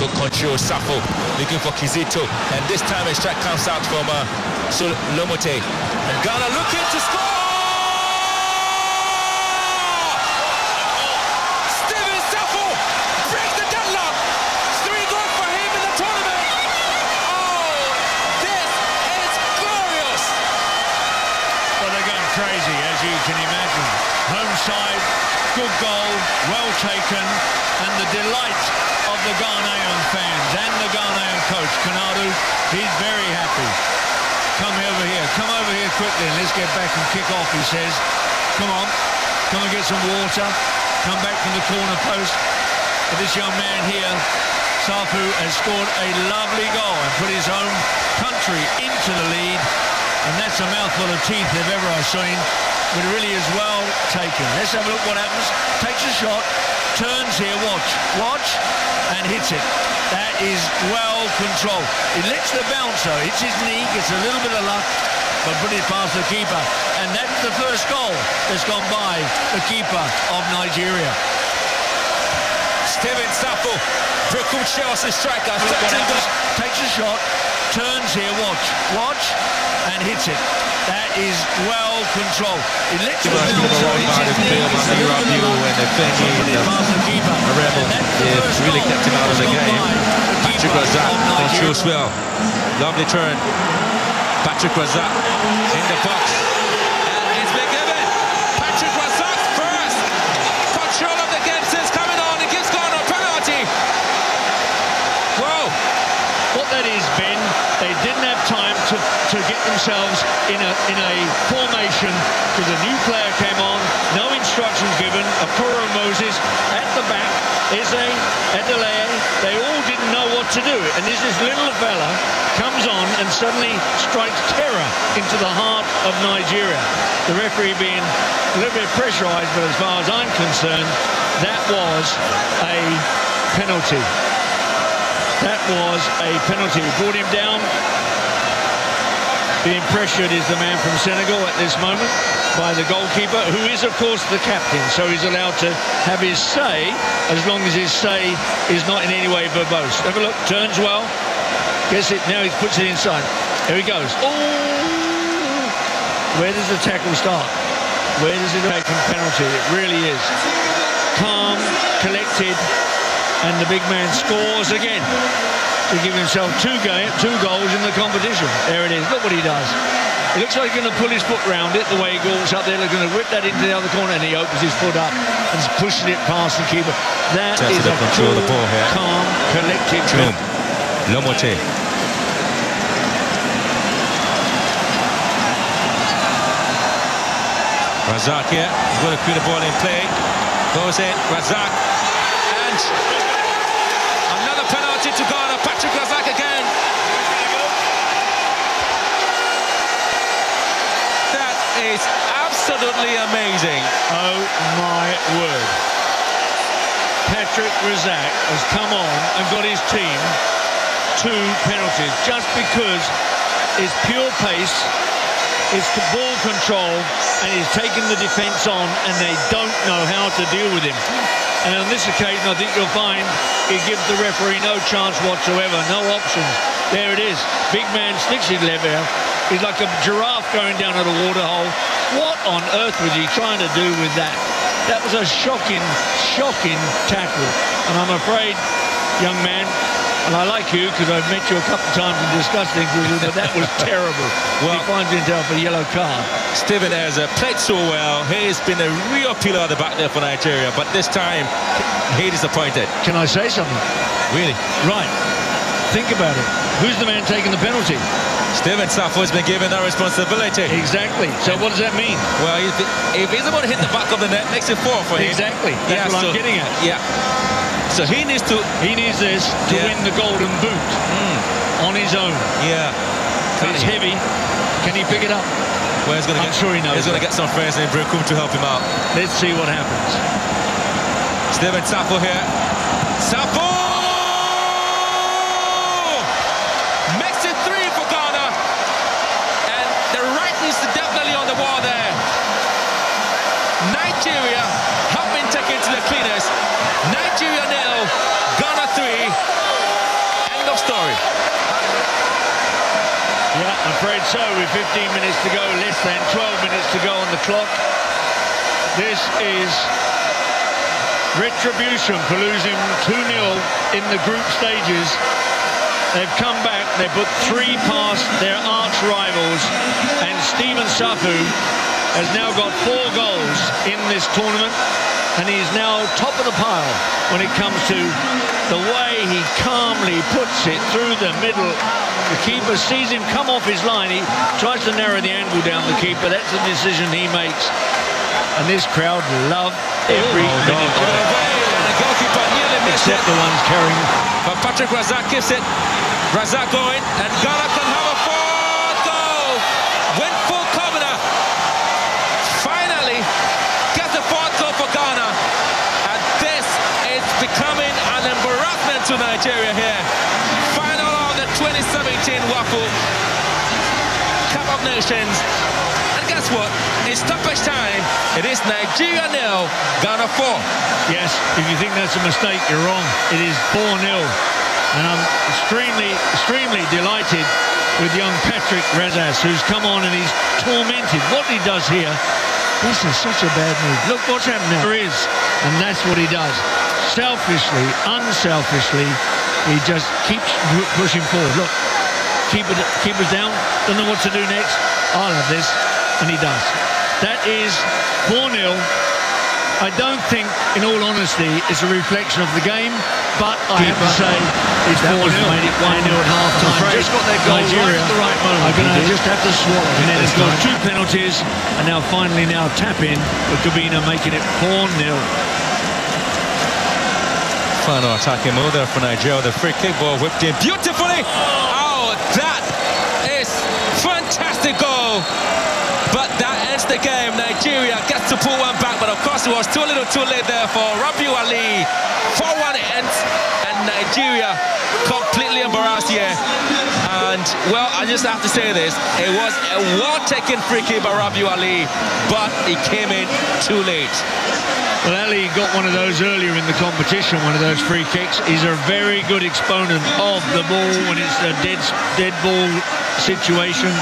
Good control, Safo looking for Kizito. And this time a strike comes out from uh, Lomotey. And Ghana looking to score! Steven Safo breaks the deadlock. Three goals for him in the tournament. Oh, this is glorious. Well, they're going crazy, as you can imagine. Home side, good goal, well taken, and the delight of the Ghanaian fans and the Ghanaian coach, Konadu, he's very happy. Come over here, come over here quickly and let's get back and kick off, he says. Come on, come and get some water. Come back from the corner post. But this young man here, Safo, has scored a lovely goal and put his own country into the lead. And that's a mouthful of teeth if ever I've seen. But it really is well taken. Let's have a look what happens. Takes a shot, turns here, watch, watch, and hits it. That is well controlled. He licks the bouncer, hits his knee, gets a little bit of luck, but put it past the keeper. And that's the first goal that's gone by the keeper of Nigeria. Steven Safo, Berekum Chelsea striker, Look what happens. Takes a shot, turns here, watch, watch, and hits it. That is well controlled. Licks the Kibaski bouncer, Barone hits his knee, a Manu little bit of Rabiu, luck, and but Fenny, put it the past the keeper. a rebel. They've really kept him out of the game. Patrick Razak of Nigeria. controls well. Lovely turn. Patrick Razak in the box. And it's been given. Patrick Razak first. Control of the game since coming on. It gives Ghana a penalty. Wow. What that is, Ben, they didn't have time to, to themselves in a in a formation because a new player came on, no instructions given. Akuro Moses at the back, Eze, Adeleye, they all didn't know what to do. And this, this little fella comes on and suddenly strikes terror into the heart of Nigeria. The referee being a little bit pressurised, but as far as I'm concerned, that was a penalty. That was a penalty. We brought him down. Being pressured is the man from Senegal at this moment by the goalkeeper, who is, of course, the captain. So he's allowed to have his say as long as his say is not in any way verbose. Have a look. Turns well. Gets it. Now he puts it inside. Here he goes. Oh! Where does the tackle start? Where does it take from penalty? It really is. Calm, collected, and the big man scores again to give himself two, game, two goals in the competition. There it is. Look what he does. It looks like he's going to pull his foot round it the way he goes up there. They're going to whip that into the other corner and he opens his foot up and pushing it past the keeper. That Tested is a control of the cool, ball here. calm, collected Boom. Lomotey. Razak here. He's going to put the ball in play. Goes in. Razak. And Razak again. That is absolutely amazing. Oh my word. Patrick Razak has come on and got his team two penalties just because it's pure pace, the ball control, and he's taking the defence on and they don't know how to deal with him. And on this occasion, I think you'll find it gives the referee no chance whatsoever, no options. There it is. Big man sticks his leg out. He's like a giraffe going down at a water hole. What on earth was he trying to do with that? That was a shocking, shocking tackle. And I'm afraid, young man, and I like you because I've met you a couple of times and discussed things with you, but that was terrible. Well- he finds himself a yellow card. Steven Eze played so well. He's been a real pillar at the back there for Nigeria, but this time he disappointed. Can I say something? Really. Right. Think about it. Who's the man taking the penalty? Steven Safo has been given that responsibility. Exactly. So what does that mean? Well, if, if he's about to hit the back of the net, makes it four for him. Exactly. That's Yeah, what so- I'm getting at. Yeah. So he needs to. He needs this to Yeah. win the golden boot hmm. on his own. Yeah. But it's heavy. Can he pick it up? Well, he's gonna I'm get, sure he knows He's going to get some friends in Berekum to help him out. Let's see what happens. Steven Safo here. Safo! Makes it three for Ghana. And the right is definitely on the wall there. Nigeria have been taken to the cleaners. Nigeria nil, Ghana three. Story. Yeah, I'm afraid so. With 15 minutes to go, less than 12 minutes to go on the clock. This is retribution for losing 2-0 in the group stages. They've come back, they put three past their arch rivals, and Steven Safo has now got four goals in this tournament, and he's now top of the pile when it comes to the way he calmly puts it through the middle. The keeper sees him come off his line. He tries to narrow the angle down the keeper. That's the decision he makes. And this crowd love every Oh, minute of it. And the goalkeeper nearly missed Except the ones carrying But Patrick Razak gives it. Razak going, and Ghana can have a fourth goal. Win full Covenant. Finally, gets the fourth goal for Ghana. And this is becoming an embarrassment to Nigeria here. Final of the 2017 WAFU Cup of Nations. And guess what? It's stoppage time. It is Nigeria nil, Ghana four. Yes, if you think that's a mistake, you're wrong. It is 4-0. And I'm extremely, extremely delighted with young Patrick Razak, who's come on and he's tormented. What he does here, this is such a bad move. Look what's happened now. There is, and that's what he does. Selfishly, unselfishly, he just keeps pushing forward. Look, keep it, keep us down. Don't know what to do next. I'll have this, and he does. That is 4-0. I don't think, in all honesty, it's a reflection of the game, but I have to say it's 4 0. Made it 1 0 at half time. Just got their goal Nigeria right at the right moment. are gonna just have to swallow. And then this it's got two penalties, and now finally now tap in with Cobbinah making it 4 0. Final attacking move there for Nigeria. The free kick ball whipped in beautifully. Oh, that is fantastic goal. But that ends the game. Nigeria gets to pull one back, but of course it was too little too late there for Rabiu Ali. 4-1 it ends, and Nigeria completely embarrassed here. And, well, I just have to say this. It was a well-taken free kick by Rabiu Ali, but it came in too late. Well, Ali got one of those earlier in the competition, one of those free kicks. He's a very good exponent of the ball when it's a dead, dead ball situation.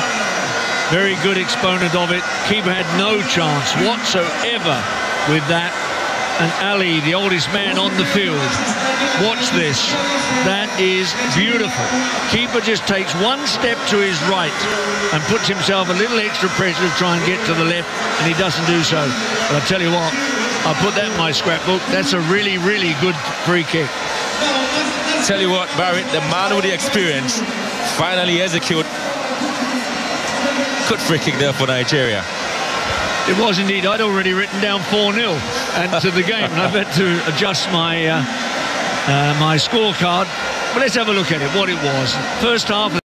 Very good exponent of it. Keeper had no chance whatsoever with that. And Ali, the oldest man on the field, watch this. That is beautiful. Keeper just takes one step to his right and puts himself a little extra pressure to try and get to the left, and he doesn't do so. But I tell you what, I'll put that in my scrapbook. That's a really, really good free kick. Tell you what, Barrett, the man with the experience, finally execute. Good free kick there for Nigeria. It was indeed. I'd already written down 4-0 and to the game, and I've had to adjust my uh, uh, my scorecard. But let's have a look at it. What it was. First half.